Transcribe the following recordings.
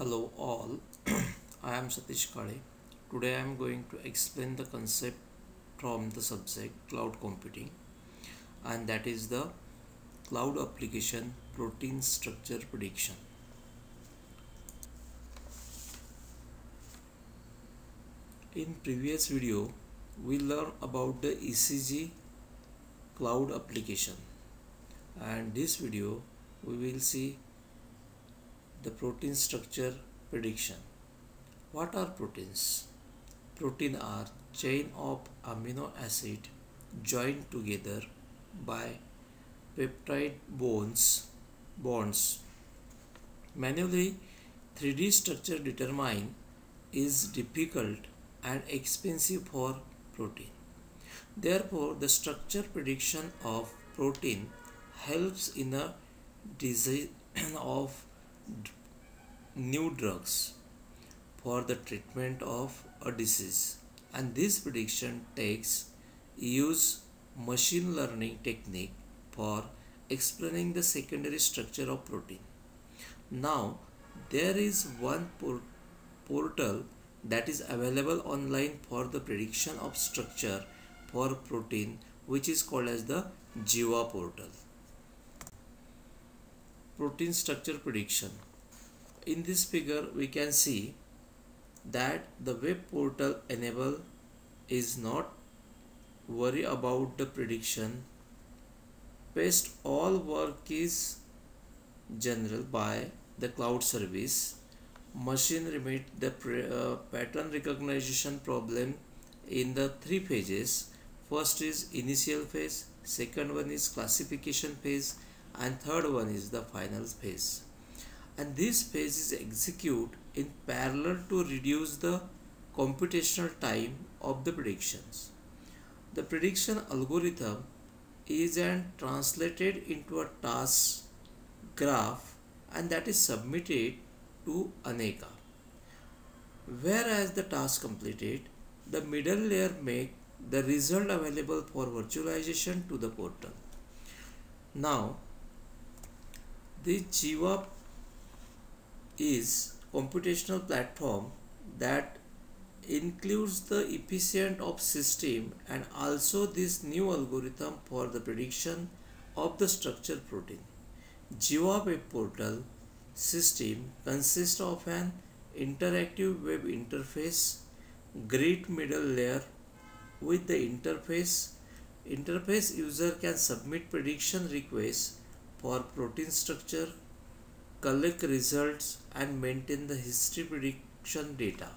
Hello all, I am Satish Kale. Today I am going to explain the concept from the subject cloud computing and that is the cloud application protein structure prediction. In previous video we learned about the ECG cloud application and this video we will see the protein structure prediction. What are proteins? Protein are chain of amino acid joined together by peptide bonds bonds. Manually 3D structure determine is difficult and expensive for protein. Therefore, the structure prediction of protein helps in the design of new drugs for the treatment of a disease. And this prediction takes use machine learning technique for explaining the secondary structure of protein. Now there is one por- portal that is available online for the prediction of structure for protein which is called as the Jeeva portal protein structure prediction. In this figure we can see that the web portal enable is not worry about the prediction. Best all work is general by the cloud service. Machine remit the uh, pattern recognition problem in the three phases. First is initial phase second one is classification phase and third one is the final phase and this phase is execute in parallel to reduce the computational time of the predictions. The prediction algorithm is then translated into a task graph and that is submitted to Aneka. Whereas the task completed, the middle layer make the result available for virtualization to the portal. Now this Jeeva is computational platform that includes the efficient of system and also this new algorithm for the prediction of the structure protein. Web portal system consists of an interactive web interface, grid middle layer with the interface. Interface user can submit prediction requests for protein structure, collect results and maintain the history prediction data.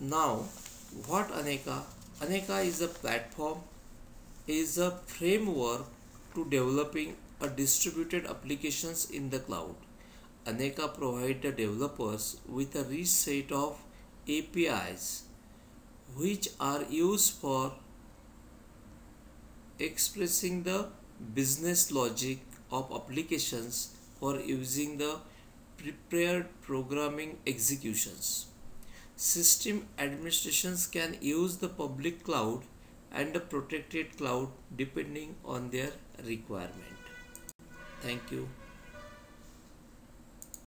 Now, what Aneka? Aneka is a platform, is a framework to developing a distributed applications in the cloud. Aneka provides the developers with a rich set of APIs which are used for expressing the business logic of applications for using the prepared programming executions. System administrations can use the public cloud and the protected cloud depending on their requirement. Thank you.